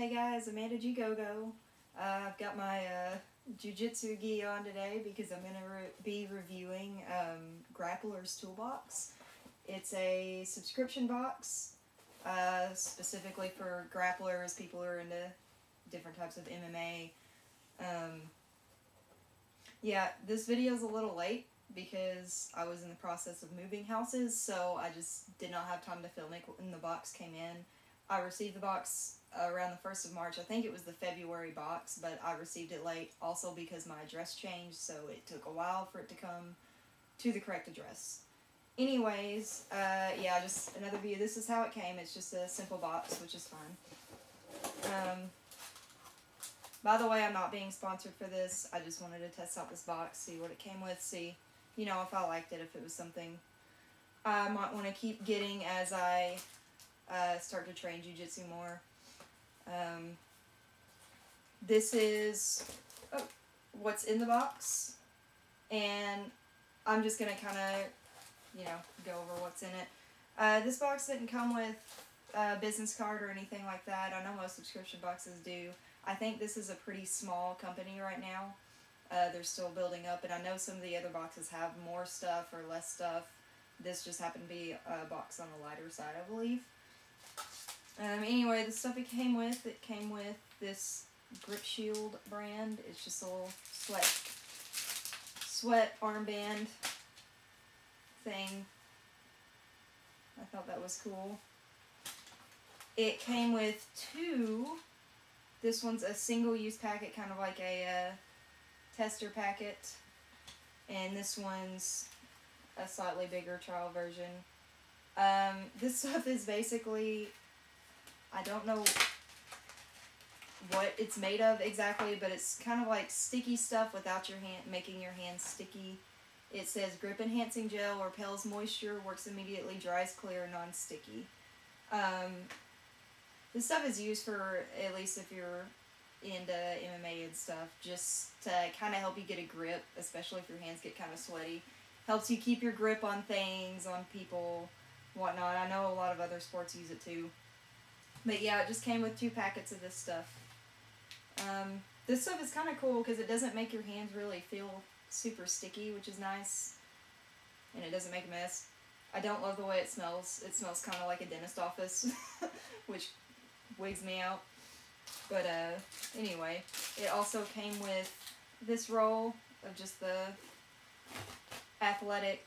Hey guys, Amanda G Go-Go. Uh, I've got my uh, Jiu-Jitsu gi on today because I'm going to re be reviewing um, Grappler's Toolbox. It's a subscription box uh, specifically for grapplers, people who are into different types of MMA. Um, yeah, this video is a little late because I was in the process of moving houses, so I just did not have time to film it when the box came in. I received the box around the 1st of March. I think it was the February box, but I received it late also because my address changed, so it took a while for it to come to the correct address. Anyways, uh, yeah, just another view. This is how it came. It's just a simple box, which is fine. Um, by the way, I'm not being sponsored for this. I just wanted to test out this box, see what it came with, see, you know, if I liked it, if it was something I might want to keep getting as I uh, start to train Jiu-Jitsu more. Um, this is oh, what's in the box, and I'm just to kind of, you know, go over what's in it. Uh, this box didn't come with a business card or anything like that. I know most subscription boxes do. I think this is a pretty small company right now. Uh, they're still building up, and I know some of the other boxes have more stuff or less stuff. This just happened to be a box on the lighter side, I believe. Um, anyway, the stuff it came with, it came with this Grip Shield brand. It's just a little sweat, sweat armband thing. I thought that was cool. It came with two this one's a single-use packet, kind of like a uh, tester packet. And this one's a slightly bigger trial version. Um, this stuff is basically, I don't know what it's made of exactly, but it's kind of like sticky stuff without your hand, making your hands sticky. It says grip enhancing gel, repels moisture, works immediately, dries clear, non-sticky. Um, this stuff is used for, at least if you're into MMA and stuff, just to kind of help you get a grip, especially if your hands get kind of sweaty. Helps you keep your grip on things, on people, whatnot. I know a lot of other sports use it too. But yeah, it just came with two packets of this stuff. Um, this stuff is kind of cool because it doesn't make your hands really feel super sticky, which is nice. And it doesn't make a mess. I don't love the way it smells. It smells kind of like a dentist office, which wigs me out. But uh, anyway, it also came with this roll of just the athletic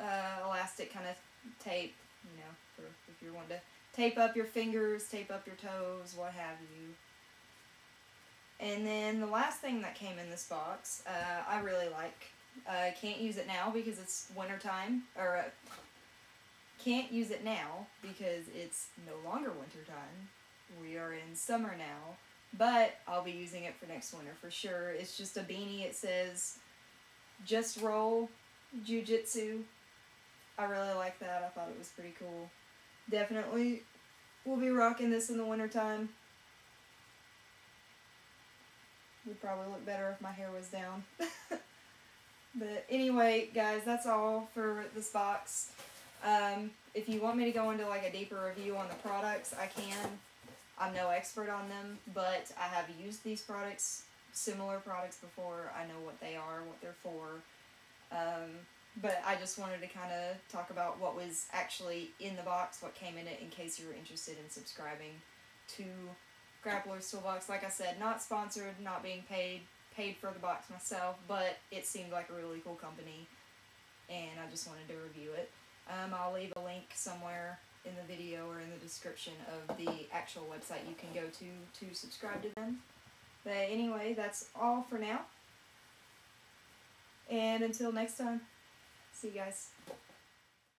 uh, elastic kind of tape, you know, for if you're wanting to tape up your fingers, tape up your toes, what have you. And then the last thing that came in this box, uh, I really like. I uh, can't use it now because it's winter time, or uh, can't use it now because it's no longer winter time we are in summer now, but I'll be using it for next winter for sure. It's just a beanie. It says, just roll jujitsu. I really like that. I thought it was pretty cool. Definitely will be rocking this in the wintertime. Would probably look better if my hair was down. but anyway, guys, that's all for this box. Um, if you want me to go into like a deeper review on the products, I can. I'm no expert on them, but I have used these products, similar products before. I know what they are, what they're for. But I just wanted to kind of talk about what was actually in the box, what came in it, in case you were interested in subscribing to Grappler's Toolbox. Like I said, not sponsored, not being paid, paid for the box myself, but it seemed like a really cool company, and I just wanted to review it. Um, I'll leave a link somewhere in the video or in the description of the actual website you can go to to subscribe to them. But anyway, that's all for now. And until next time, see you guys.